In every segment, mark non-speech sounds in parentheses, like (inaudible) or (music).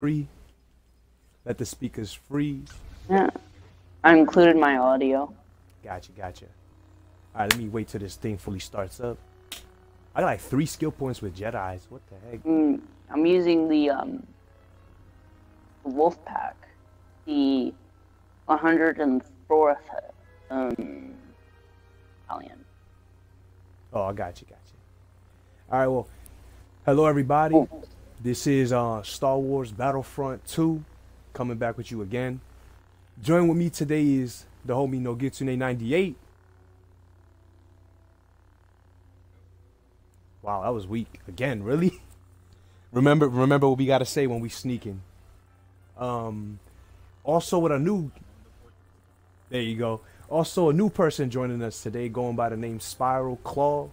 free. Let the speakers free. Yeah. I included my audio. Gotcha, gotcha. All right, let me wait till this thing fully starts up. I got like three skill points with Jedi's. What the heck? Mm, I'm using the um wolf pack, the 104th um. Oh, I got you, got you. All right, well, hello everybody. Oh. This is uh, Star Wars Battlefront 2 coming back with you again. Join with me today is the homie Nogitsune 98. Wow, that was weak. Again, really? (laughs) remember remember what we gotta say when we sneaking. Um also with a new There you go. Also a new person joining us today going by the name Spiral Claw.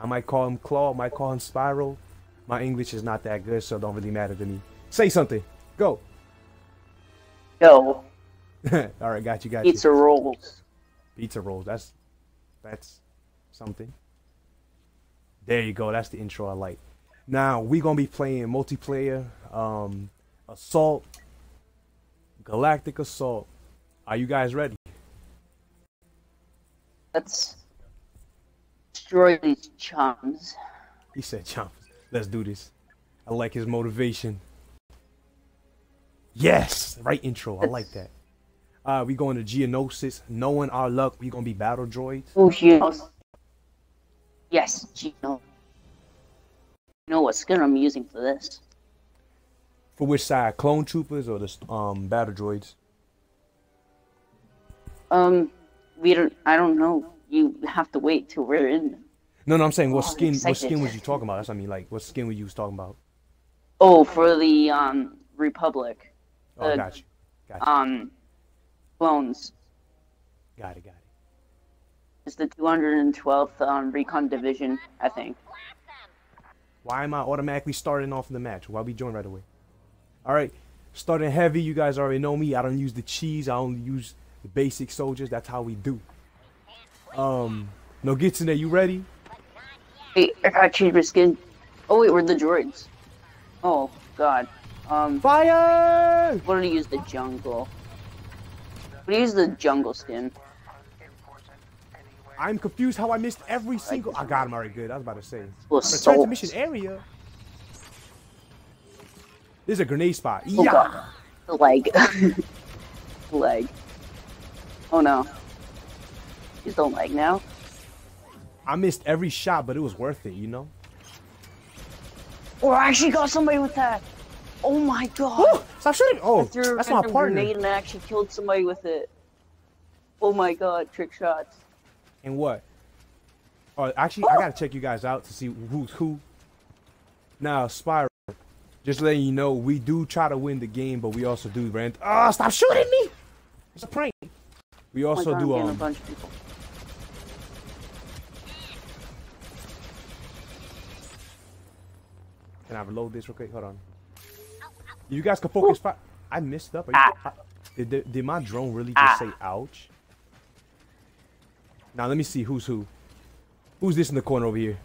I might call him Claw, I might call him Spiral. My English is not that good, so don't really matter to me. Say something. Go. Yo, (laughs) All right, got you, got you. pizza rolls. Pizza rolls. That's that's something. There you go. That's the intro I like. Now we gonna be playing multiplayer, um, assault, galactic assault. Are you guys ready? Let's destroy these chums. He said, "Chomp, let's do this." I like his motivation. Yes, right intro. I like that. Uh, we going to Geonosis. Knowing our luck, we gonna be battle droids. Oh, Genos. Yes, Geno. You know what skin I'm using for this? For which side? Clone troopers or the um battle droids? Um, we don't. I don't know. You have to wait till we're in. No, no, I'm saying what Oh, skin? What skin was you talking about? That's what I mean. Like, what skin were you talking about? Oh, for the um Republic. Oh, Uh, got you, got you, Um, clones. got it, got it. It's the 212th um, Recon Division, I think. Why am I automatically starting off the match? Why we join right away? All right, starting heavy. You guys already know me. I don't use the cheese. I only use the basic soldiers. That's how we do. Um, no gets in there. You ready? Wait, I gotta change my skin. Oh wait, we're the droids. Oh God. Um, Fire! do you use the jungle? Do you use the jungle skin? I'm confused how I missed every single. I got him already. Good. I was about to say. Well, Return to mission area. There's a grenade spot. Oh Yeah. God. The leg. (laughs) the leg. Oh no. The leg now. I missed every shot, but it was worth it. You know. Oh, I actually got somebody with that. Oh my God. Oh, stop shooting! I Oh, threw that's a my random partner. grenade and I actually killed somebody with it. Oh my God, trick shots. And what? Oh, actually, I gotta check you guys out to see who's who. Now, Spyro, just letting you know, we do try to win the game, but we also do rent. Ah, stop shooting me! It's a prank. We Oh also God, do I'm a um. bunch of people. Can I reload this real quick? Hold on. You guys can focus. I missed up. You- Ah. I- did, did, my drone really just Ah. say ouch? Now let me see who's who. Who's this in the corner over here?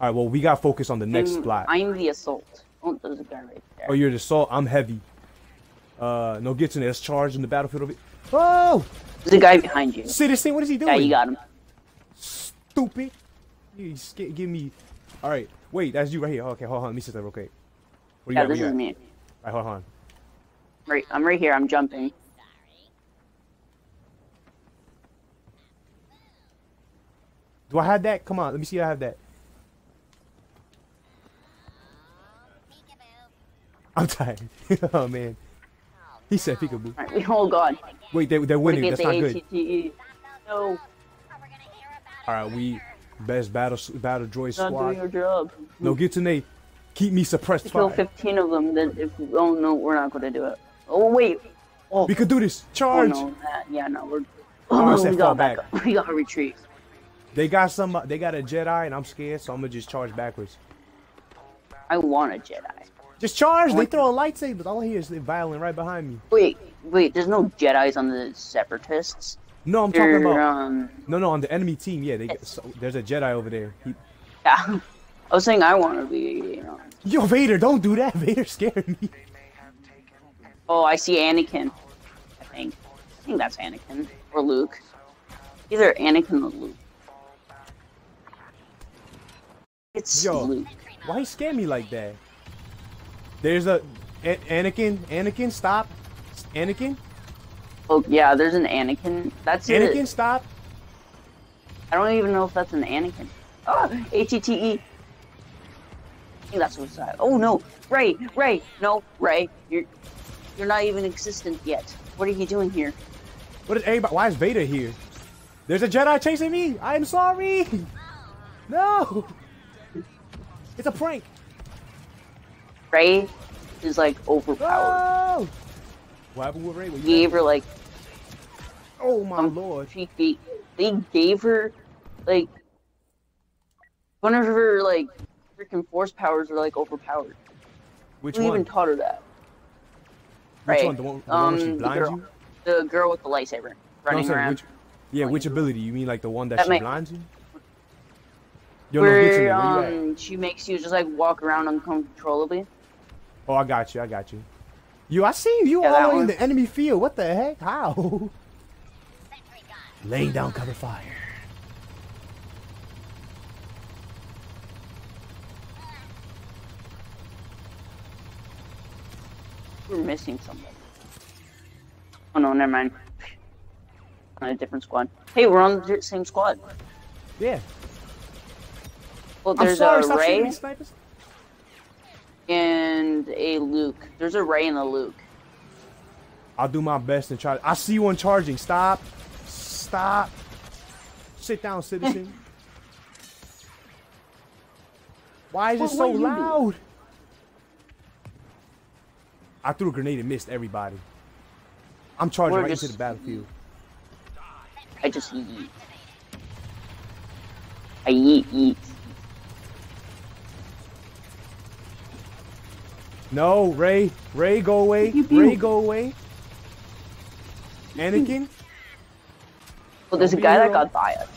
All right. Well, we got to focus on the next I'm, spot. I'm the assault. Oh, there's a guy right there. Oh, you're the assault. I'm heavy. Uh, no gets in there. Let's charge in the battlefield over. Oh, There's a guy behind you. citizen, what is he doing? Yeah, you got him. Stupid. Sca- give me. All right. Wait, that's you right here. Okay, hold on. Let me sit there real quick. Where Yeah? This is me. All right, hold on. Right, I'm right here. I'm jumping. Do I have that? Come on, let me see if I have that. I'm tired. (laughs) oh man. He said peekaboo. Alright, we oh god. Wait, they, they're winning. That's get not the good. No, All right, we best battle battle droid not doing squad. your job. No, get to Nate. Keep me suppressed Kill 15 of them, then if oh no, we're not gonna do it. Oh wait. Oh, We could do this. oh Charge. no, that, yeah, no, we're. Oh, I Oh, said we fall got back. back. up. (laughs) We gotta retreat. They got some. Uh, they got a Jedi, and I'm scared, so I'm gonna just charge backwards. I want a Jedi. Just charge. They What? throw lightsabers. All I hear is the violin right behind me. Wait, wait. There's no Jedi's on the Separatists. No, I'm talking about. um, No, no, on the enemy team. Yeah, they, so, there's a Jedi over there. He, yeah. I was saying I want to be, you know. Yo, Vader, don't do that. (laughs) Vader scared me. Oh, I see Anakin. I think. I think that's Anakin or Luke. Either Anakin or Luke. It's Yo. Luke. Why he scare me like that? There's a, A- Anakin. Anakin, stop. Anakin. Oh yeah, there's an Anakin. That's Anakin, it. stop. I don't even know if that's an Anakin. Oh, A-T-T-E. I think that's what's that. Oh no, Rey, Rey, no, Rey, you're you're not even existent yet. What are you doing here? What is everybody? Why is Vader here? There's a Jedi chasing me. I'm sorry. (laughs) No. It's a prank. Rey is like overpowered. No. What happened with Rey? What you gave her like Oh my um, lord. she gave, they gave her like one of her like freaking force powers are like overpowered. Which Who one? even taught her that? Which Right. one? The one, the one where she Um, the girl. you? The girl with the lightsaber No, running saying around. which, yeah, which ability? You mean like the one that, That she may- blinds you? Yo, no, me. where you at? um she makes you just like walk around uncontrollably. Oh, I got you. I got you. You, I see you Yeah, all in the enemy field. What the heck? How? (laughs) Laying down cover fire. We're missing somebody. Oh no, never mind. On a different squad. Hey, we're on the same squad. Yeah. Well, there's sorry. a Rey and a Luke. There's a Rey and a Luke. I'll do my best and try. I see one charging. Stop. Stop. Sit down, citizen. (laughs) Why is it so what you do? loud? I threw a grenade and missed everybody. I'm charging We're right into the battlefield. I just eat. I eat, eat. No, Rey. Rey, go away. Rey, go away. Anakin. Well, there's a guy that got by us.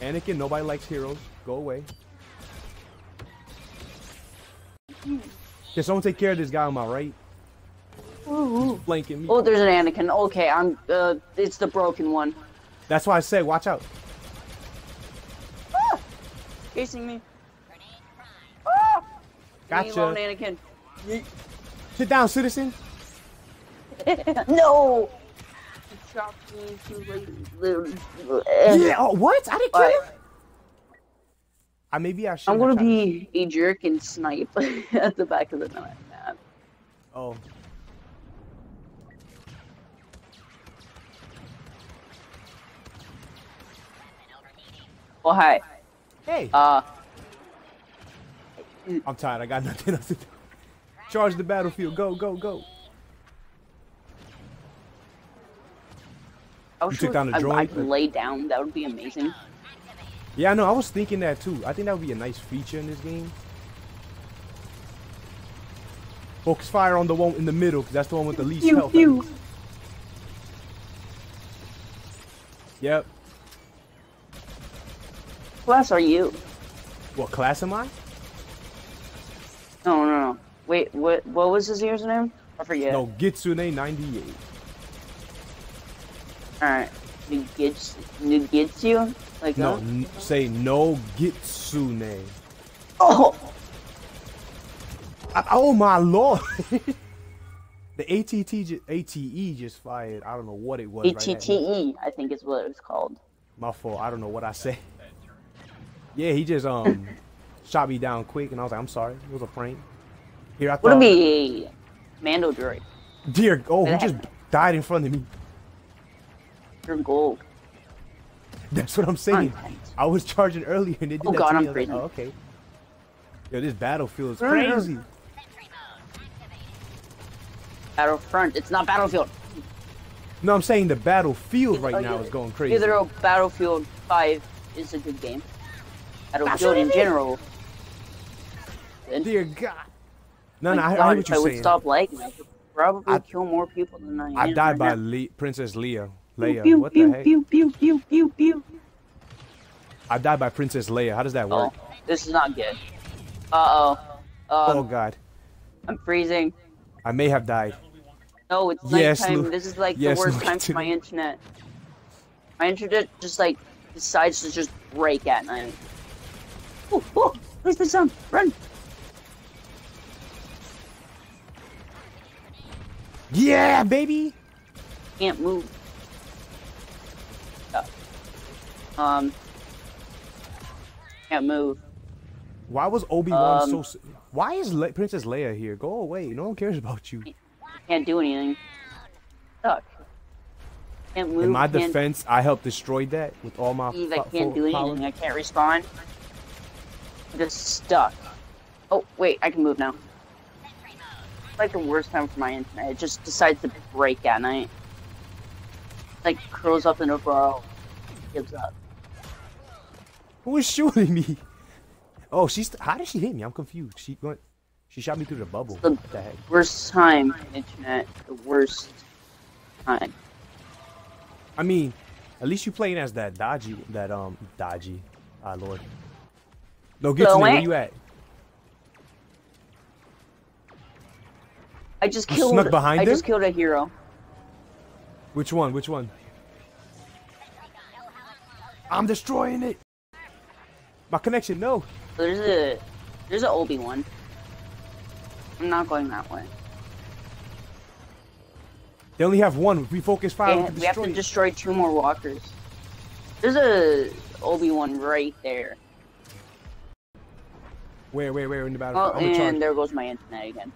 Anakin. Nobody likes heroes. Go away. Can someone take care of this guy on my right? Flanking me. Oh, there's an Anakin. Okay, I'm. Uh, it's the broken one. That's why I say, watch out. Ah! Chasing me. Ah! Leave alone, Gotcha. Anakin. Sit down, citizen. (laughs) no! Me. Yeah. Oh, what? I didn't kill But him. I maybe I should. I'm gonna be a jerk and snipe (laughs) at the back of the map. Oh. Well, hi. Hey. Uh, I'm tired. I got (laughs) nothing else to do. Charge the battlefield. Go, go, go. I You took down the if I. I could lay down. That would be amazing. Yeah, I know. I was thinking that too. I think that would be a nice feature in this game. Focus fire on the one in the middle, because that's the one with the least Pew, health. pew. Yep. Class are you? What class am I? No, no, no. Wait, what? What was his username? I forget. No, Gitsune 98. All right. Nugits, Nugitsu? Like No, n- say no Gitsune. Oh, I- oh my lord. (laughs) the ATT ATE just fired. I don't know what it was. right. ATTE, E, I think is what it was called. My fault. I don't know what I said. Yeah, he just um (laughs) shot me down quick, and I was like, I'm sorry. It was a prank. Here I Would thought. it be Mando droid? Dear, oh, he just died in front of me. Or gold? That's what I'm saying. Content. I was charging earlier, and they did Oh that God, to me. I'm I was like, oh, okay. Yo, this battlefield is crazy. Battlefront. It's not Battlefield. No, I'm saying the battlefield right Oh, now is going crazy. Either Battlefield 5 is a good game. Battlefield I in general. Dear God. No, no, I, I God, hear what if I you're would stop liking it, I could probably I- kill more people than I, I am died right by. Le- Princess Leia. Leia, Pew, what pew, the heck? pew, pew, pew, pew, pew. I died by Princess Leia. How does that Oh, work? this is not good. Uh oh. Um, oh God, I'm freezing. I may have died. No, it's Yes, nighttime. Lu- this is like yes, the worst look time at for my internet. My internet just like decides to just break at night. Oh, oh, where's the sun? Run! Yeah, baby. Can't move. Um. Can't move. Why was Obi Wan Um, so? Why is Le- Princess Leia here? Go away. No one cares about you. Can't do anything. Stuck. Can't move. In my can't defense, I helped destroy that with all my. I can't do anything. I can't respawn. I'm just stuck. Oh, wait, I can move now. It's like the worst time for my internet. It just decides to break at night. Like, curls up in a ball. Gives up. Who is shooting me? Oh, she's. How did she hit me? I'm confused. She went. She shot me through the bubble. The- What the heck? Worst time, internet. The worst time. I mean, at least you playing as that dodgy, that um dodgy. Ah lord. No, get to me. Where you at? I just You killed. snuck behind I him? just killed a hero. Which one? Which one? I'm destroying it. My connection. No. There's a there's a Obi Wan. I'm not going that way. They only have one. If we focus fire, we Yeah, can we have to it. destroy two more walkers. There's a Obi Wan right there. Where, where, where in the battle? Oh? I'm charge. and there goes my internet again.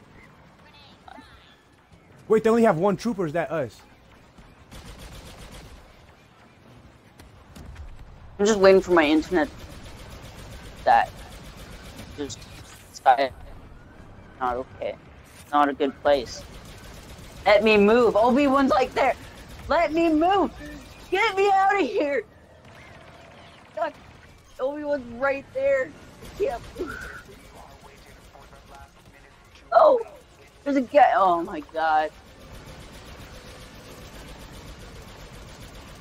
Wait, they only have one trooper. Is that us? I'm just waiting for my internet. That just it's not okay. Not a good place. Let me move. Obi Wan's like there. Let me move. Get me out of here. Obi Wan's right there. I can't move. Oh, there's a guy. Oh my god.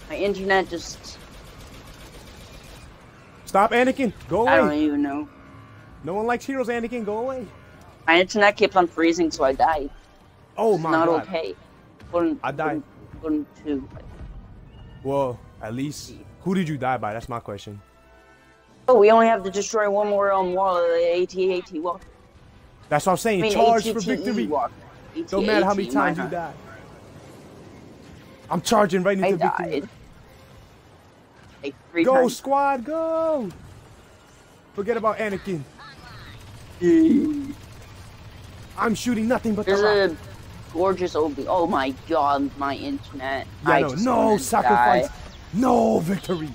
My internet just. Stop, Anakin. Go away. I don't even know. No one likes heroes, Anakin. Go away. My internet kept on freezing, so I died. Oh It's my not god. Not okay. Going, I died. Going to. Well, at least who did you die by? That's my question. Oh, we only have to destroy one more um wall. The AT-AT walk. That's what I'm I saying. mean, Charge for victory. Don't matter how many times you die. I'm charging right into I victory. died. Three Go, times. squad, go! Forget about Anakin. I'm shooting nothing but the There's rock. a gorgeous Obi. Oh my god, my internet. Yeah, I no, no sacrifice. die. No victory.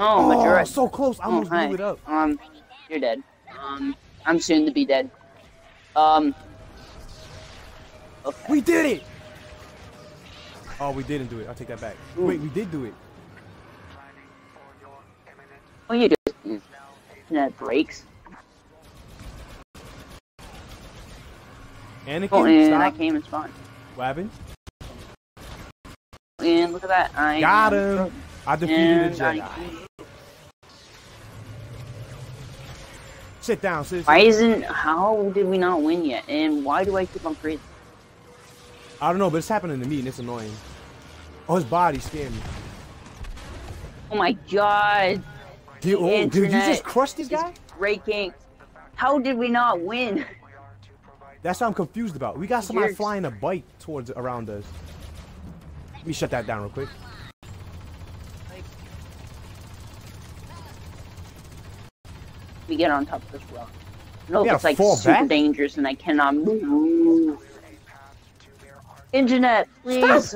Oh, Oh, Madrid. so close. I Oh, almost hi. blew it up. Um, you're dead. Um, I'm soon to be dead. Um. Okay. We did it. Oh, we didn't do it. I'll take that back. Ooh. Wait, we did do it. Oh, you do. Internet breaks. Anakin, Oh, and I came and spawned. What happened? And look at that. I Got him. I defeated And a I, Jedi. Sit down, sis. why isn't? How did we not win yet? And why do I keep on freezing? I don't know, but it's happening to me and it's annoying. Oh, his body scared me. Oh my god! Did, oh, you just crush this is guy? breaking. How did we not win? That's what I'm confused about. We got somebody Jerks. flying a bike towards around us. Let me shut that down real quick. We get on top of this rock. No, it's like super back? dangerous, and I cannot move. Internet, please.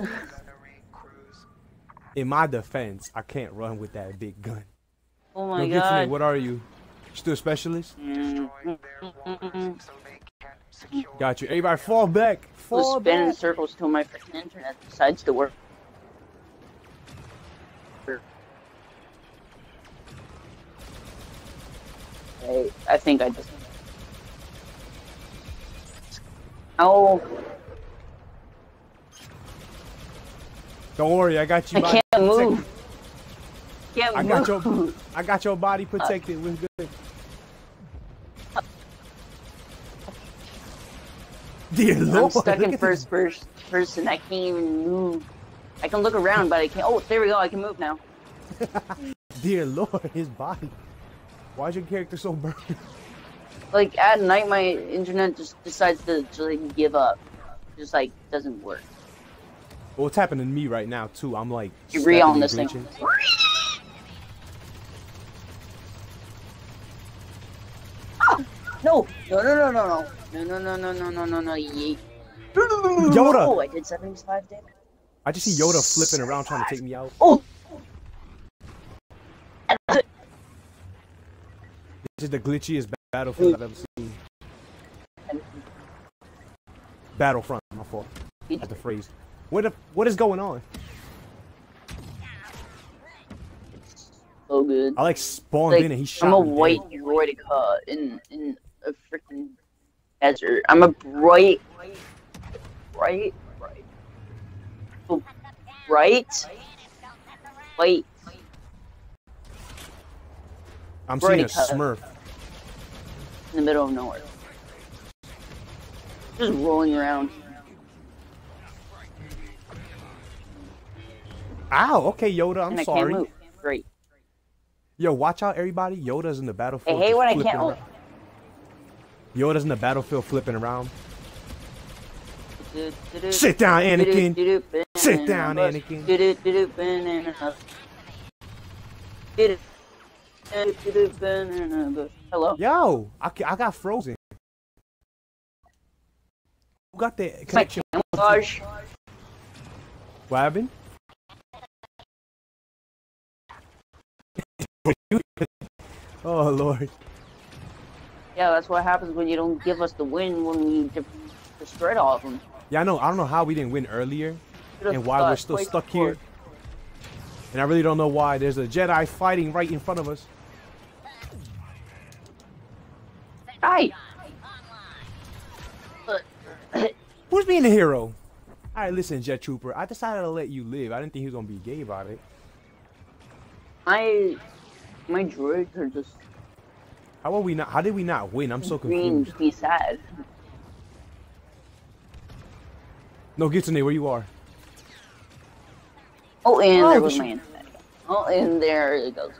In my defense, I can't run with that big gun. Oh my get to me. god. What are you? Still a specialist? Mm. Got you. Everybody fall back. Fall spin in circles till my freaking internet decides to work. I, I think I just. Oh, Don't worry, I got you. I can't move. seconds. Can't I got your move. I got your body uh, protected. We're good. Uh, Dear I'm Lord, stuck in first pers- person. I can't even move. I can look around, but I can't. Oh, there we go. I can move now. (laughs) Dear Lord, his body. Why is your character so burned? Like at night, my internet just decides to, like give up. Just like doesn't work. Well, it's happening to me right now too. I'm like You re on this thing. glitching. Ah! No, no, no, no, no, no, no, no, no, no, no, no, no. (laughs) Yoda! Oh, I did 75 damage. I just see Yoda flipping around trying to take me out. Oh, This is the glitchiest ba- battlefield I've ever seen. Battlefront, my fault. That's the phrase. What the, what is going on? so good. I like spawned Like, in and he shot I'm a white droideka uh, in in a freaking desert. I'm a bright, bright, bright, bright, white. I'm seeing a Smurf. in the middle of nowhere. Just rolling around. Ow, okay, Yoda, I'm sorry. Great. Yo, watch out, everybody. Yoda's in the I battlefield. hate just when I can't. Around. Yoda's in the battlefield flipping around. Sit down, Anakin. Sit down, Anakin. Hello. Yo, I, I got frozen. Who got the connection? camouflage. What happened? (laughs) oh lord. Yeah, that's what happens when you don't give us the win when we de- destroyed all of them. Yeah, I know. I don't know how we didn't win earlier and why we're still stuck here. And I really don't know why. There's a Jedi fighting right in front of us. Hi. (coughs) Who's being the hero? Alright, listen, Jet Trooper. I decided to let you live. I didn't think he was gonna be gay about it. My my droids are just How are we not? How did we not win? I'm so green confused. to be sad. No, get to me where you are. Oh, and Oh, there the was my internet. Oh, and there it goes.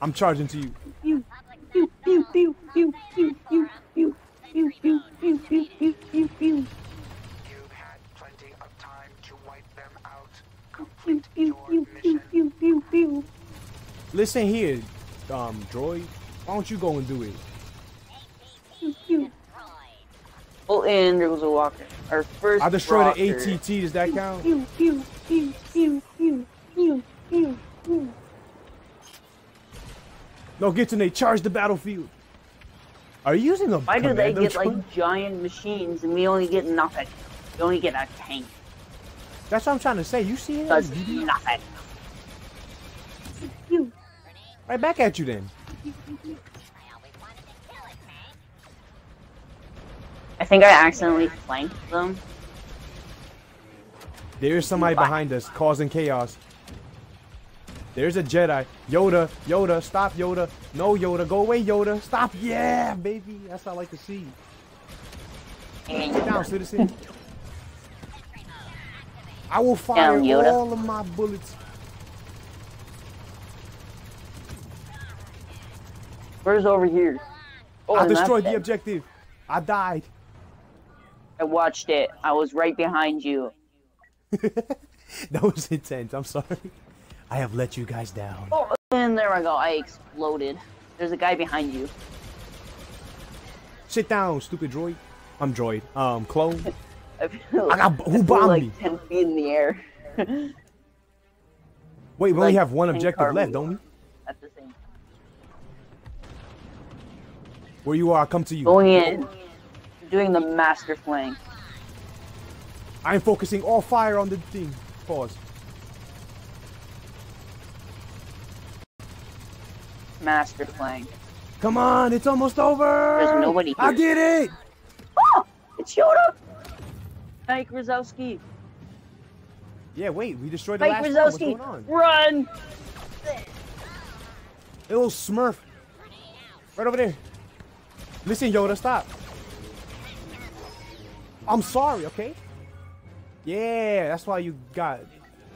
I'm charging to you. Pew, pew, pew, pew, pew, pew, pew, pew, pew, pew, pew, pew, pew, pew, pew. You've had plenty of time to wipe them out. Pew, Complete pew, your pew, pew, mission. pew, pew, pew. Listen here, um, droid. Why don't you go and do it? Pew. Oh, and there was a walker. Our first I destroyed walker. an ATT. Does that count? No, get to Nate. Charge the battlefield. Are you using a Why do they get like giant machines and we only get nothing? We only get a tank. That's what I'm trying to say. You see it? Does nothing. Right back at you then. I think I accidentally flanked them. There's somebody behind us causing chaos. There's a Jedi. Yoda, Yoda, stop Yoda. No Yoda, go away Yoda. Stop. Yeah, baby. That's what I like to see. Sit down, citizen. (laughs) I will fire Down, all of my bullets. Where's over here? Oh, I destroyed the objective. I died. I watched it. I was right behind you. (laughs) that was intense. I'm sorry. I have let you guys down. Oh, and there I go. I exploded. There's a guy behind you. Sit down, stupid droid. I'm droid. Um, clone. (laughs) I feel, I got- who feel bombed like me? 10 feet in the air. Wait, we only have one objective left, don't we? At the same Where you are, I come to you. Going in. Doing the master flank. I'm focusing all fire on the thing. Pause. Master flank. Come on, it's almost over. There's nobody I here. did it. Oh! It's Yoda! Mike Wazowski. Yeah, wait, we destroyed the Mike last one. What's Wazowski, run! Little Smurf. Right over there. Listen, Yoda, stop. I'm sorry, okay? Yeah, that's why you got.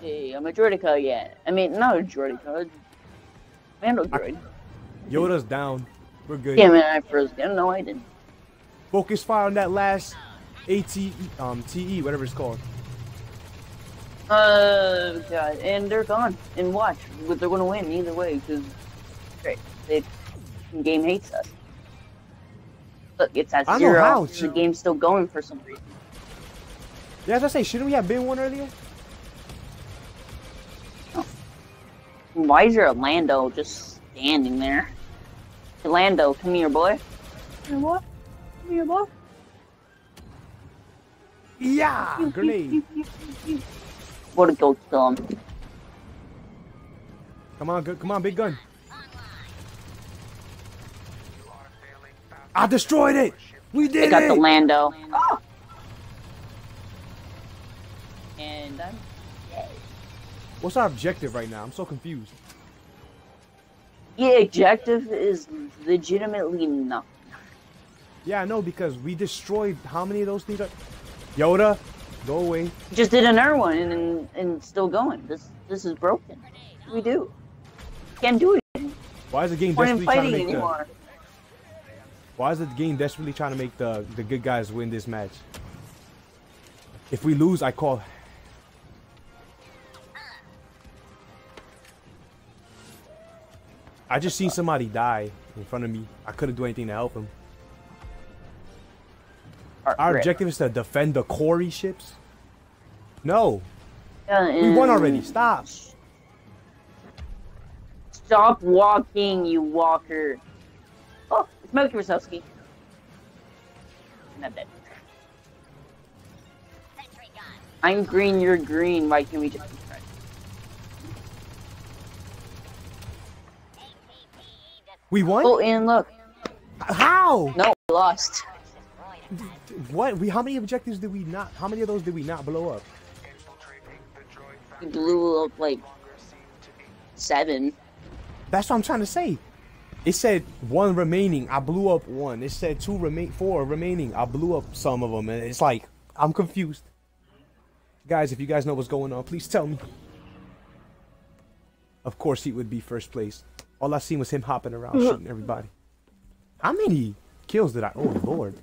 Hey, I'm a droideka yet. I mean, not a droideka. Mando droid. Yoda's down. We're good. Yeah, man, I froze again. No, I didn't. Focus fire on that last ATE, um, TE, whatever it's called. Uh, God, and they're gone. And watch, but they're gonna win either way because, great, they the game hates us. Look, it's at ah, I don't know zero. how, The game's still going for some reason. Yeah, as I say, shouldn't we have been one earlier? Oh. Why is there a Lando just standing there? Hey, Lando, come here, boy. Come here, boy. Come here, boy. Yeah, grenade. What to go kill him? Come on, good, come on, big gun. You are failing fast. I destroyed it. We did I did got it. the Lando. Ah. And I'm dead. What's our objective right now? I'm so confused. The objective is legitimately nothing. Yeah, I know because we destroyed how many of those things? Are... Yoda, go away. Just did another one and and, and still going. This this is broken. We do. Can't do it. Why is the game We're desperately trying to fighting make the? Why is the game desperately trying to make the the good guys win this match? If we lose, I call. I just seen somebody die in front of me. I couldn't do anything to help him. Our objective is to defend the core ships. No, Yeah, we won already. Stop. Stop walking, you walker. Milky Wazowski. Not dead. I'm green, you're green. Why can't we just be friends? We won. Oh, and look. How? No, we lost. What? We? How many objectives did we not? How many of those did we not blow up? Infiltrating the droid We blew up like no longer seemed to be seven. That's what I'm trying to say. It said one remaining. I blew up one. It said two remain, four remaining. I blew up some of them, and it's like I'm confused. Guys, if you guys know what's going on, please tell me. Of course, he would be first place. All I seen was him hopping around shooting everybody. How many kills did I? Oh Lord,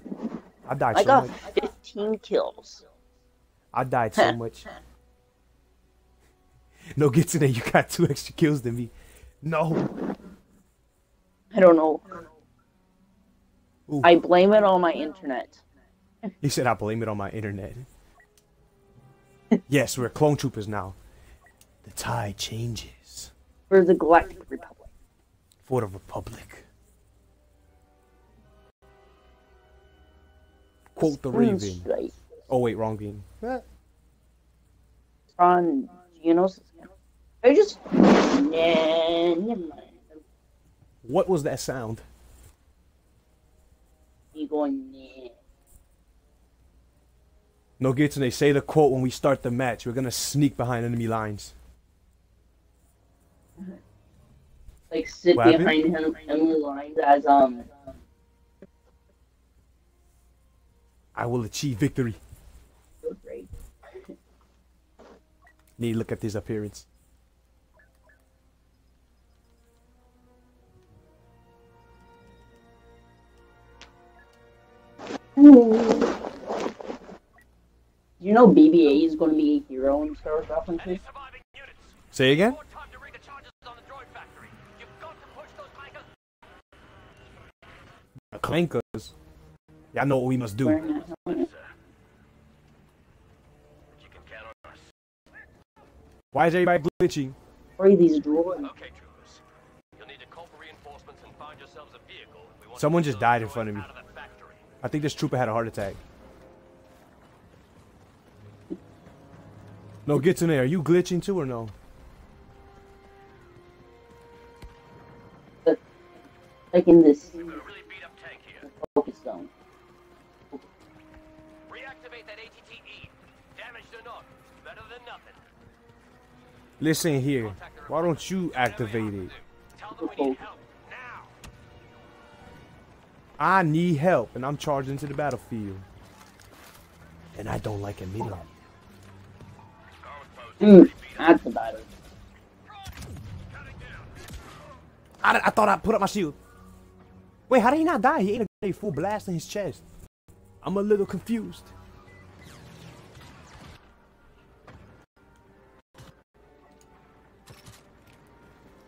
I died I so got much. 15 kills. I died so (laughs) much. No, get to there. You got two extra kills than me. No. I don't know. Ooh. I blame it on my internet. He said I blame it on my internet. yes, we're clone troopers now. The tide changes For the Galactic Republic. for the Republic. Quote the Raven. Straight. Oh wait, wrong bean. On Geonosis. I just. Nah, never mind. What was that sound? You going, nah. No Gitsun, they say the quote when we start the match. We're gonna sneak behind enemy lines. (laughs) Like, sit What behind him the lines as, um. I will achieve victory. (laughs) Great. Need to look at his appearance. You know BB-8 is going to be a hero in Star Wars Battlefront 2? Say again? More time the charges on the droid factory. You've got to push those clankers. Clankers. Y'all know what we must do. Wearing that helmet. You can count on us. Why is everybody glitching? Free these droids. Okay, troopers. You'll need to call for reinforcements and find yourselves a vehicle. We want to Someone just died in front of me. Out that factory. I think this trooper had a heart attack. No, get to there. Are you glitching too or no? Like in this We've got a really beat up tank here. focus zone. Reactivate that ATTE. Damaged or not, better than nothing. Listen here. Why don't you activate it? I need help, and I'm charging to the battlefield. And I don't like it. Mm, that's about it. I, I thought I put up my shield. Wait, how did he not die? He ate a full blast in his chest. I'm a little confused.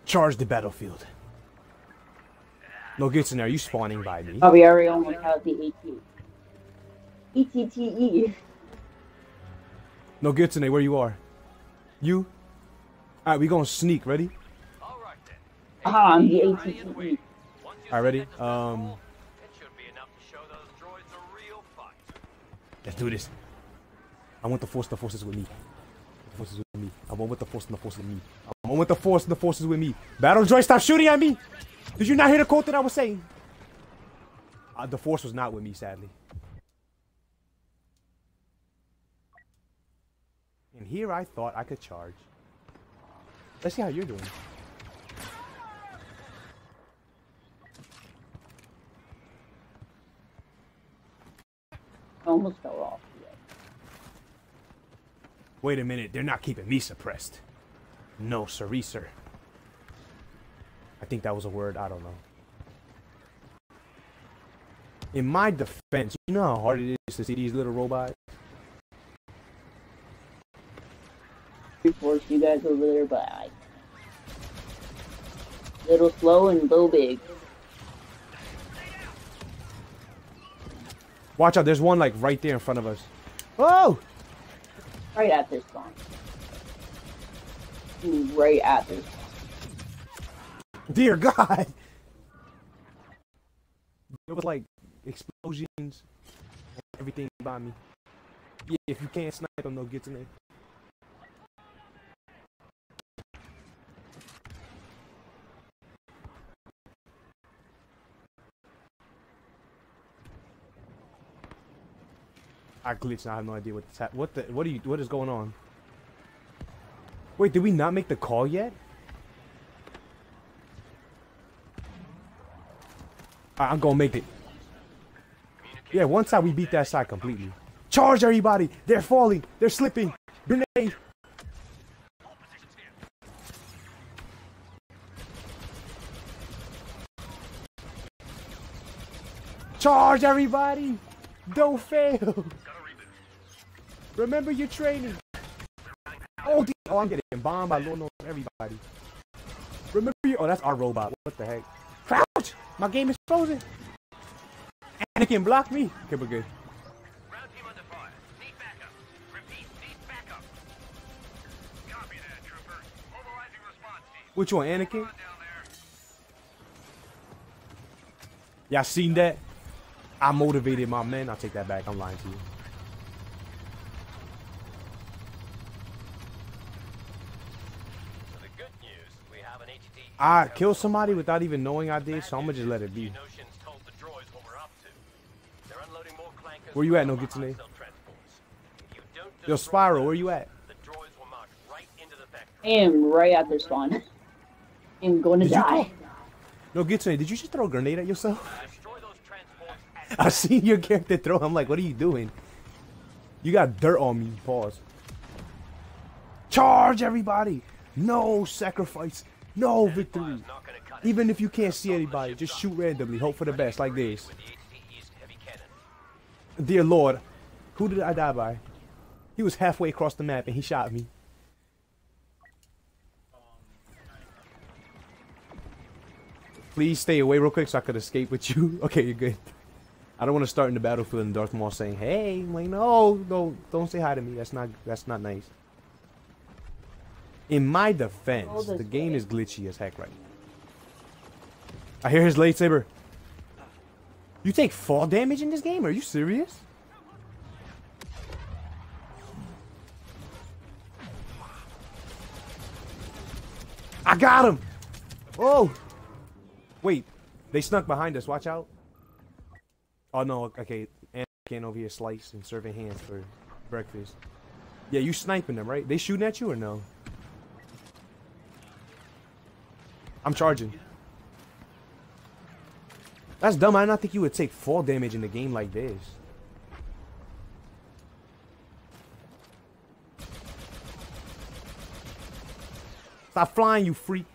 Charge the battlefield. No Gitson, are you spawning by me? Oh, we already only have the AT. ETTE. No Gitson, where you are? You? Alright, we gonna sneak. Ready? All right then. Ah, I'm the Ready and ATTE. you Alright, ready? submit to the Um, it should be enough to show those droids a real fight. let's do this. I want the force, the forces with me. The forces with me. I want with the force and the forces with me. I want with the force and the forces with me. Battle droid, stop shooting at me! Did you not hear the quote that I was saying? Uh, the force was not with me, sadly. And here I thought I could charge. Let's see how you're doing. Almost fell off. Wait a minute, they're not keeping me suppressed. No, siree, sir. I think that was a word, I don't know. In my defense, you know how hard it is to see these little robots? Force you guys over there, but I. Little slow and little big. Watch out, there's one like right there in front of us. Oh! Right at this spawn. Right at this. Dear God! It was like explosions and everything by me. Yeah, if you can't snipe them, they'll get to me. I glitched. I have no idea what's hap- what the what are you what is going on? Wait, did we not make the call yet? I'm gonna make it. Yeah, one side we beat that side completely. Charge everybody! They're falling! They're slipping! Grenade! Charge everybody! Don't fail! Remember your training! Oh, oh I'm getting bombed by Lord knows everybody. Remember your- oh that's our robot. What the heck? My game is frozen! Anakin, block me! Okay, we're good. Ground team under fire. Need backup. Repeat, need backup. Copy that, troopers. Mobilizing response team. Which one, Anakin? Y'all seen that? I motivated my men. I'll take that back. I'm lying to you. So the good news, we have an HT. I killed somebody without even knowing I did, so I'm gonna just let it be. Notions told the droids what we're up to. They're unloading more clankers. Where you at, No our Gitsune? hostile transports. If you don't Yo, Spyro, where you at? The droids will march right into the I am right at this spawn. I'm going to Did die. No, get. Did you just throw a grenade at yourself? (laughs) I seen your character throw. I'm like, what are you doing? You got dirt on me. Pause. Charge everybody! No sacrifice. No victory. Even if you can't see anybody, just shoot randomly. Hope for the best, like this. Dear Lord, who did I die by? He was halfway across the map and he shot me. Please stay away real quick so I could escape with you. (laughs) Okay, you're good. I don't want to start in the battlefield and Darth Maul saying, "Hey," I'm like, no, don't, don't say hi to me. That's not, that's not nice. In my defense, the game is glitchy as heck right now. I hear his lightsaber. You take fall damage in this game? Are you serious? I got him! Oh! Wait, they snuck behind us. Watch out. Oh no, okay. Anakin over here sliced and serving hands for breakfast. Yeah, you sniping them, right? They shooting at you or no? I'm charging. That's dumb. I did not think you would take fall damage in a game like this. Stop flying, you freak.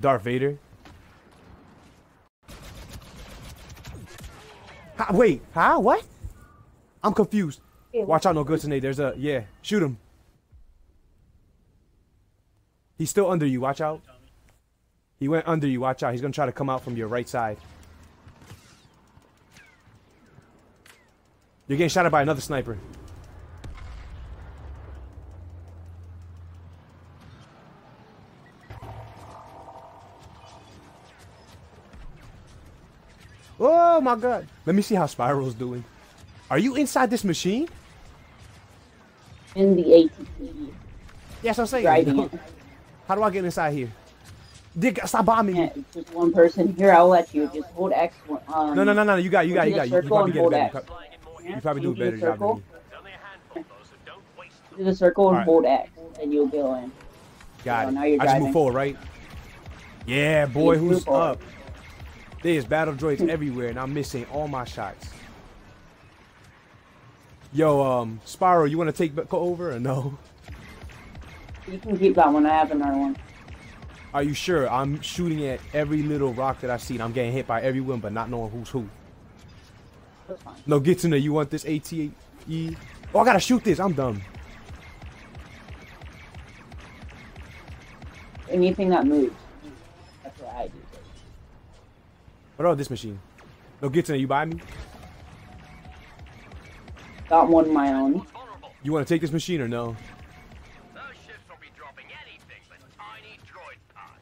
Darth Vader. Ha, wait, huh? What? I'm confused. Watch out, no good tonight. There's a yeah. Shoot him. He's still under you. Watch out. He went under you. Watch out. He's gonna try to come out from your right side. You're getting shot at by another sniper. Oh my god. Let me see how Spiral's doing. Are you inside this machine? In the ATC. Yes, I'm saying. Driving it. How do I get inside here? Dick, stop bombing me. Yeah, just one person. Here, I'll let you. Just hold X. Um, No, no, no, no. You got, you got, you got. You, you probably get better. You prob- Yeah, you probably do a do better job than me. There's only a handful, though, so don't waste them. Do the circle and Alright. hold X, and you'll go in. Got So it. now you're I just move forward, right? Yeah, boy, You who's up? There's battle droids everywhere, and I'm missing all my shots. Yo, um, Spiral, you want to take over or no? You can keep that one. I have another one. Are you sure? I'm shooting at every little rock that I see. and I'm getting hit by everyone, but not knowing who's who. That's fine. Nogitsune. You want this ATE? Oh, I gotta shoot this. I'm dumb. Anything that moves. That's what I do. What about this machine? Nogitsune. You buy me? Got one of my own. You want to take this machine or no?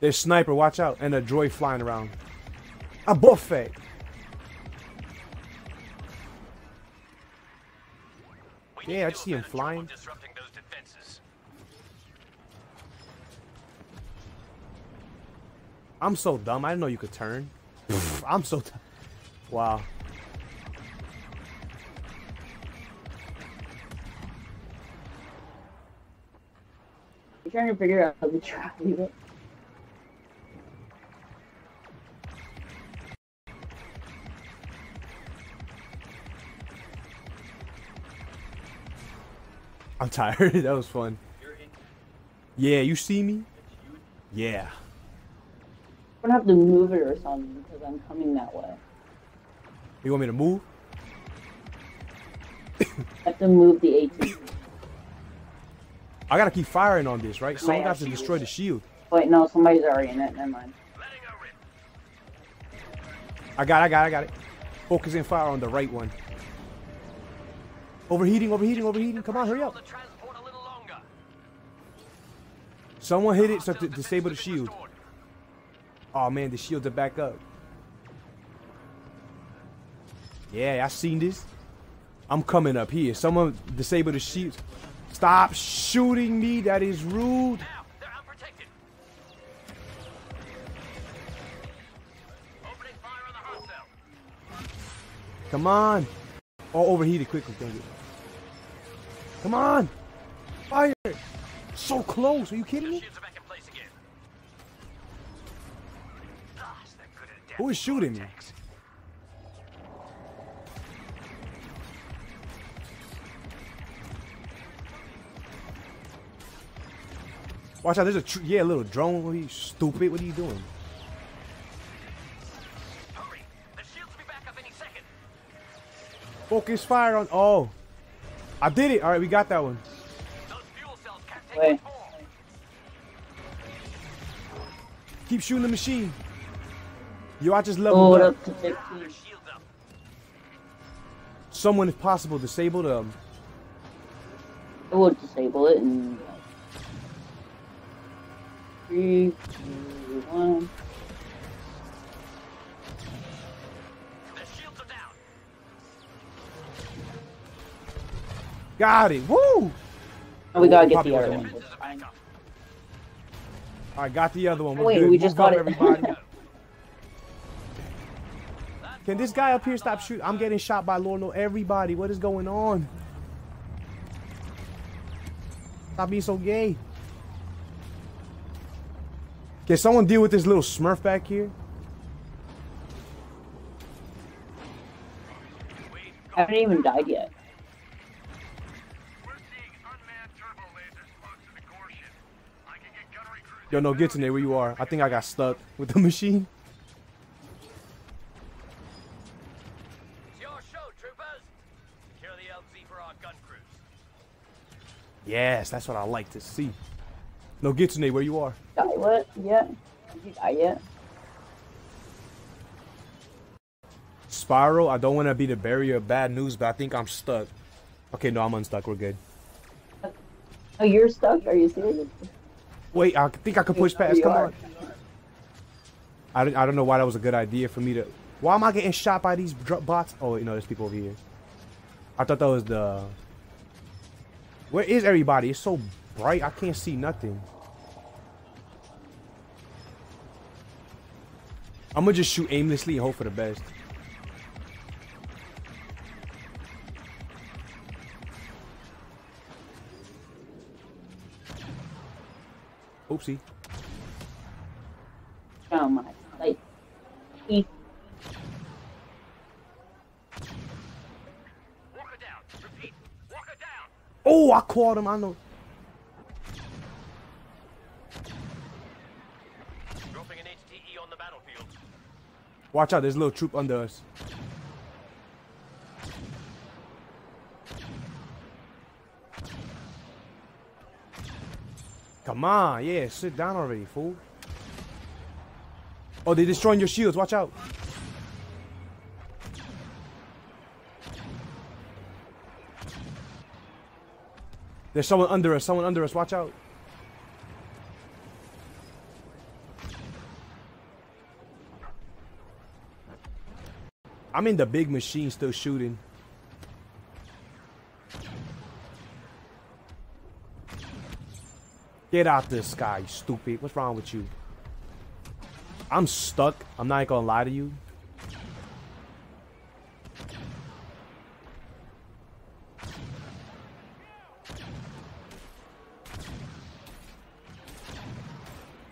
There's sniper. Watch out, and a droid flying around. A buffet. Yeah, I just see him flying. of Disrupting those defenses. I'm so dumb. I didn't know you could turn. (laughs) I'm so. T- wow. I'm trying to figure out how to drive it. I'm tired. (laughs) that was fun. Yeah, you see me? Yeah. I'm gonna have to move it or something because I'm coming that way. You want me to move? I have to move the AT. I gotta keep firing on this, right? Oh, Someone Yeah, got to destroy the shield. Wait, no, somebody's already in it. Never mind. Letting her rip. I got, it, I got, it, I got it. Focus Focusing fire on the right one. Overheating, overheating, overheating. Come on, hurry up. the transport a little longer. Someone hit it so to disable the shield. Oh man, the shields are back up. Yeah, I seen this. I'm coming up here. Someone disable the shields. Stop shooting me. That is rude. They're unprotected. Opening fire on the hostile. Come on. Oh, overheated quickly. Dang it. Come on. Fire. So close. Are you kidding me? Shields are back in place again. Gosh, they're good at Who is shooting me? Watch out. There's a tr- yeah, little drone. What are you stupid? What are you doing? Focus fire on. Oh, I did it. All right, we got that one. Those fuel cells can't take Wait. Keep shooting the machine. Yo, I just leveled up. up to 15. Their shields up. Someone, if possible, disable them. I would disable it and. Three, two, one. Got it. Woo! Oh, we gotta get the other one. me. Defenses are back up. All right, got the other one. We're Wait, good. we just Move got up, it. everybody. (laughs) Can this guy up here stop shooting? I'm getting shot by Lord No. Everybody, what is going on? Stop being so gay. Can someone deal with this little smurf back here? I haven't even died yet. Yo, no, get to there where you are. I think I got stuck with the (laughs) machine. Show, the LZ for our gun crews. Yes, that's what I like to see. No, get to there where you are. Die what? Yet? Did you die yet? Spiral, I don't want to be the barrier of bad news, but I think I'm stuck. Okay, no, I'm unstuck. We're good. Oh, you're stuck? Are you serious? Wait, I think I could push past. Come on. I don't, I don't know why that was a good idea for me to. Why am I getting shot by these bots? Oh, you know, there's people over here. I thought that was the. Where is everybody? It's so bright, I can't see nothing. I'm gonna just shoot aimlessly and hope for the best. Oopsie. Oh my. Like, teeth. Walker down. Repeat. Walker down. Oh, I caught him. I know. Dropping an ATTE on the battlefield. Watch out, there's a little troop under us. Come on, yeah, sit down already, fool. Oh, they're destroying your shields. Watch out. There's someone under us. Someone under us. Watch out. I'm in the big machine still shooting. Get out this sky, you stupid. What's wrong with you? I'm stuck. I'm not gonna lie to you.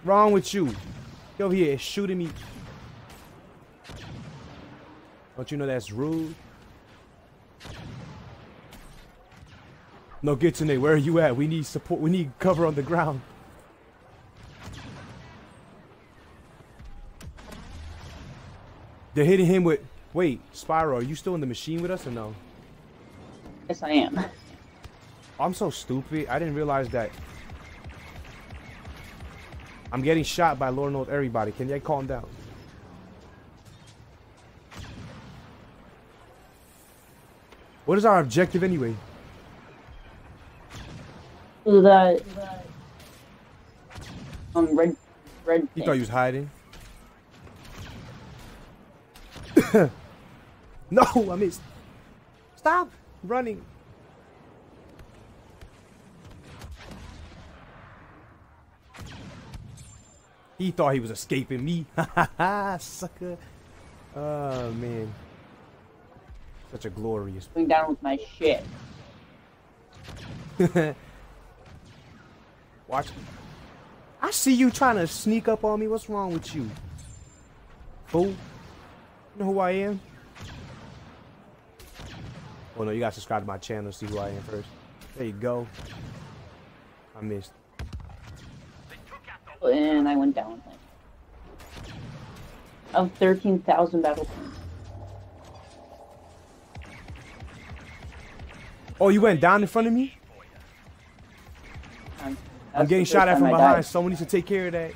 Wrong with you? Over here shooting me. Don't you know that's rude? Nogitsune Where are you at? We need support. We need cover on the ground. They're hitting him with. Wait, Spiral, are you still in the machine with us or no? Yes, I am. I'm so stupid. I didn't realize that. I'm getting shot by Lord knows everybody. Can you calm down? What is our objective anyway? So that. Um, red. Red. You thought he was hiding? (coughs) no, I missed. Stop running. He thought he was escaping me. (laughs) Sucker. Oh, man. Such a glorious. going down with my shit. (laughs) Watch. Me. I see you trying to sneak up on me. What's wrong with you? Fool. You know who I am? Oh no, you gotta subscribe to my channel to see who I am first. There you go. I missed. They took out the And I went down. Of 13,000 battle points. Oh, you went down in front of me? I'm getting shot at from behind. died. Someone needs to take care of that.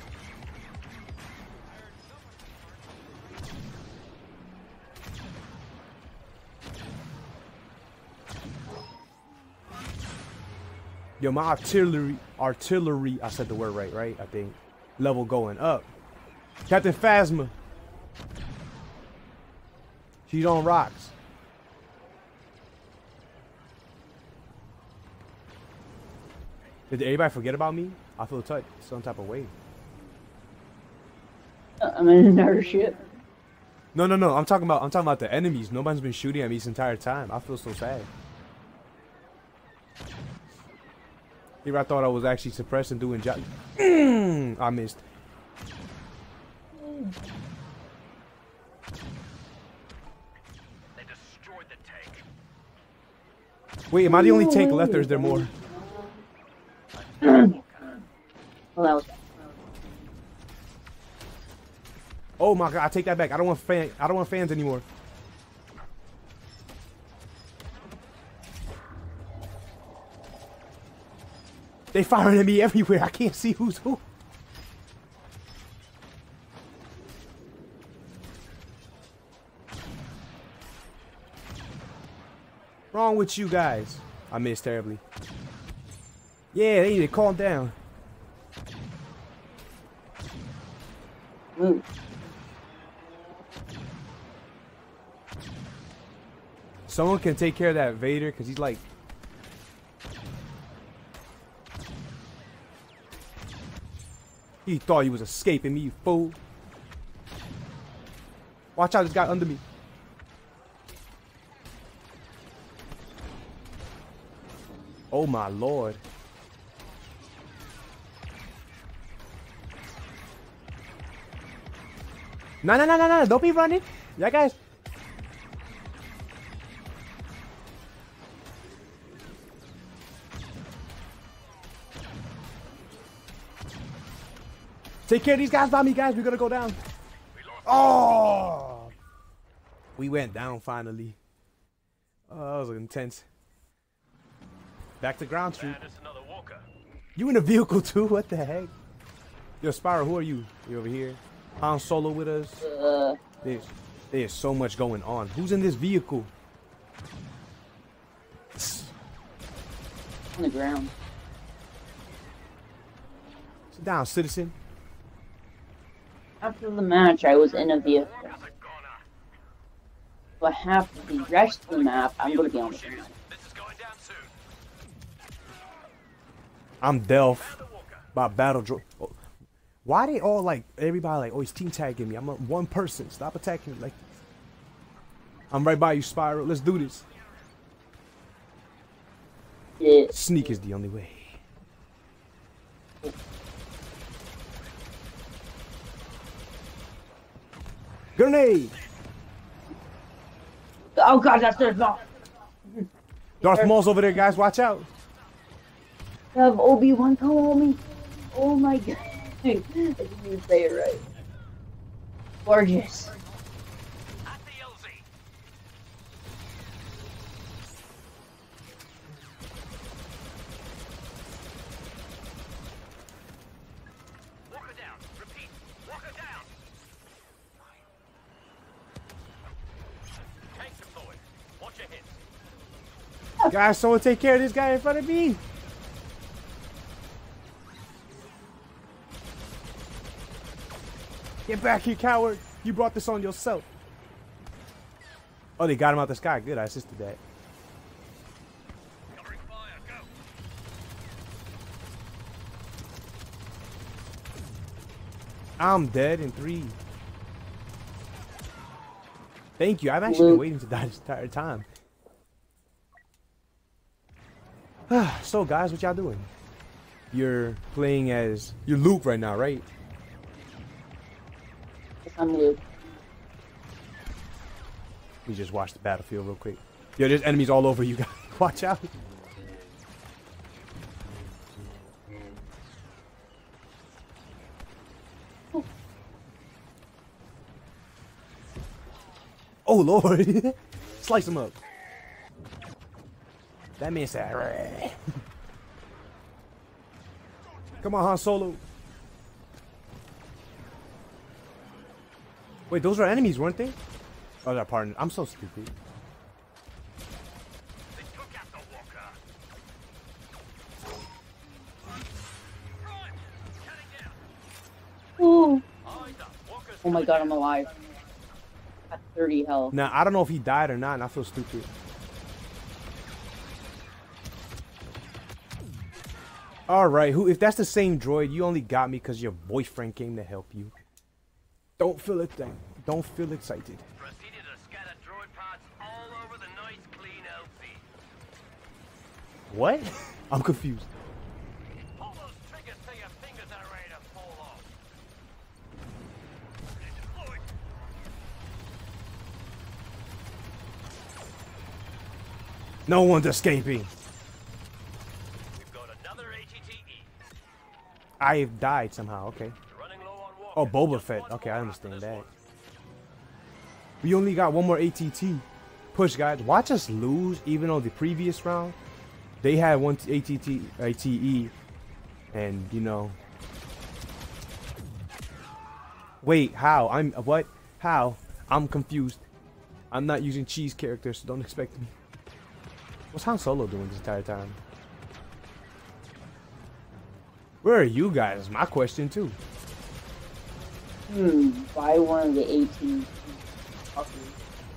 Yo, my artillery, artillery, I said the word right, right? I think. Level going up. Captain Phasma. She's on rocks. Did anybody forget about me? I feel touched some type of way. I'm in another ship. No, no, no. I'm talking about. I'm talking about the enemies. Nobody's been shooting at me this entire time. I feel so sad. Here I thought I was actually suppressing doing job. (clears throat) I missed. They destroyed the tank. Wait, am I the only tank left or is there more? (clears throat) Was Oh my god, I take that back. I don't want fan I don't want fans anymore. They firing at me everywhere. I can't see who's who. Wrong with you guys? I missed terribly. Yeah, they need to calm down. Ooh. Someone can take care of that Vader because he's like. He thought he was escaping me, you fool. Watch out, this guy under me. Oh my lord. No, no, no, no, no, don't be running. Yeah, guys. Take care of these guys by me, guys. We're gonna go down. Oh! We went down finally. Oh, that was intense. Back to ground troop. And it's another walker. You in a vehicle too? What the heck? Yo, Spiral, who are you? You over here? Han Solo with us? Uh, There's, there's so much going on. Who's in this vehicle? on the ground. Sit down, citizen. After the match, I was in a vehicle. How's it gonna? But half of the rest of the map, I'm gonna be on the ground. This is going down soon. I'm Delph Found the walker. by Battle Dro- oh, Why they all like everybody like oh, always team tagging me? I'm a one person. Stop attacking me like I'm right by you, Spiral. Let's do this. Yeah. Sneak is the only way. Grenade! Oh god, that's their not. Darth Maul's over there, guys. Watch out. Have Obi Wan come on me. Oh my god. I didn't even say it right. (laughs) Gorgeous. At the LZ. Walker down. Repeat. Walker down. Tank deployed. Watch your hits. Guys, someone take care of this guy in front of me. Get back here, coward. You brought this on yourself. Oh, they got him out the sky. Good, I assisted that. Covering fire. Go. I'm dead in three. Thank you. I've actually been waiting to die this entire time. (sighs) so, guys, what y'all doing? You're playing as you're Luke right now, right? I'm Luke. We just watched the battlefield real quick. Yo, there's enemies all over you guys. (laughs) Watch out. Oh (laughs) lord. (laughs) Slice him up. That said "Rah." Come on, Han Solo. Wait, those were enemies, weren't they? Oh, that pardon. I'm so stupid. They took out the walker. Prime. Cutting down. Ooh. Eyes up. Walker's Oh my god, I'm alive. At 30 health. Now I don't know if he died or not, and I feel stupid. All right, who? If that's the same droid, you only got me because your boyfriend came to help you. Don't feel a thing. Don't feel excited. Proceeded to scatter droid all over the nice clean. What? (laughs) I'm confused. Pull those triggers till your fingers are ready to fall off. Deployed. No one's escaping. We've got another ATTE. I've died somehow, okay. Oh, Boba Fett. Okay, I understand that. We only got one more ATT. Push, guys. Watch us lose, even though the previous round, they had one ATT, ATE, and, you know. Wait, how? I'm, what? How? I'm confused. I'm not using cheese characters, so don't (laughs) expect me. What's Han Solo doing this entire time? Where are you guys? My question, too. Hmm. Buy one of the 18. Okay.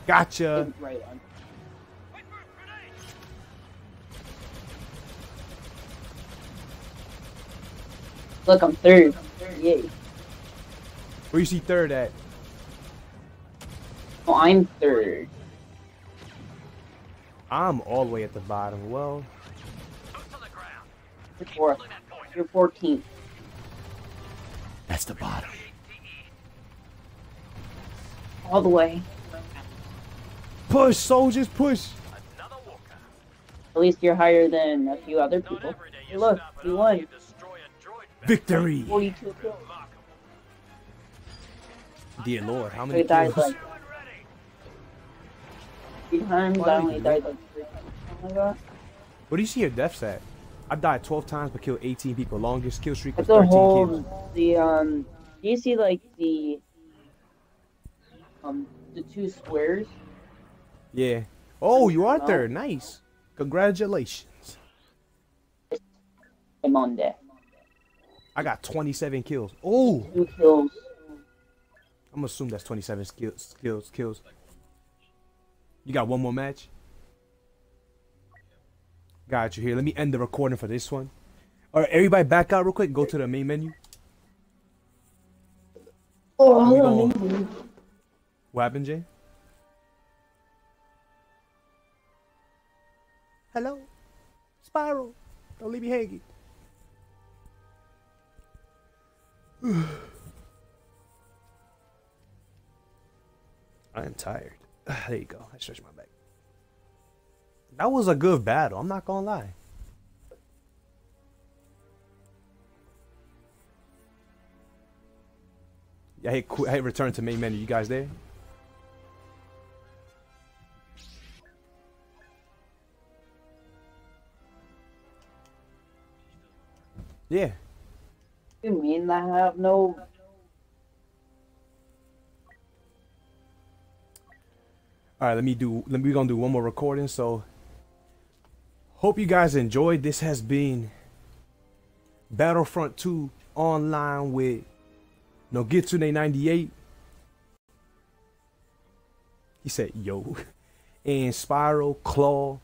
Gotcha. Right on. Wait for a grenade. Look, I'm third. Yay. Where you see third at? Oh, I'm third. I'm all the way at the bottom. Well, Boots on the ground. You're fourth. Holding that point. You're 14th. that's the bottom. ATE. All the way. Push, soldiers, push. At least you're higher than a few other people. Hey, look, we won. you destroy a droid Victory. 42 kills. Dear Lord, how many died kills? like three times. I only died like three times. Oh my god. What do you see your deaths at? I died 12 times but killed 18 people. Longest kill streak was That's a 13 whole kills. the um. Do you see like the um the two squares? Yeah. Oh, you are No. third. Nice. Congratulations. I'm on there. I got 27 kills. Oh, Two kills. I'm gonna assume that's 27 skills, kills, kills. You got one more match? Got you here. Let me end the recording for this one. All right, everybody back out real quick. Go to the main menu. Oh, We hold going- on. What happened, Jay? Hello? Spiral. Don't leave me hanging. (sighs) I am tired. (sighs) There you go. I stretched my back. That was a good battle. I'm not gonna lie. Yeah, hey, hey, return to main menu. You guys there? Yeah. You mean I have no? All right, let me do. Let me we're gonna do one more recording. So, hope you guys enjoyed. This has been Battlefront 2 online with Nogitsune 98. He said, "Yo," (laughs) and Spiral Claw.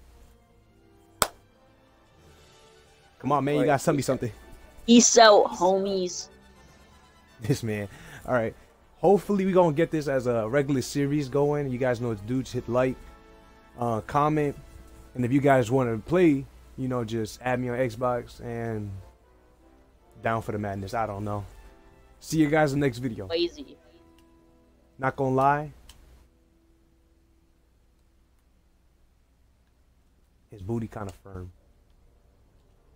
Come on, man! You gotta tell me something. Peace out, homies. This man. All right. Hopefully we gonna get this as a regular series going. You guys know it's dudes hit like, uh, comment, and if you guys want to play, you know, just add me on Xbox and down for the madness. I don't know. See you guys in the next video. Lazy. Not gonna lie. His booty kind of firm.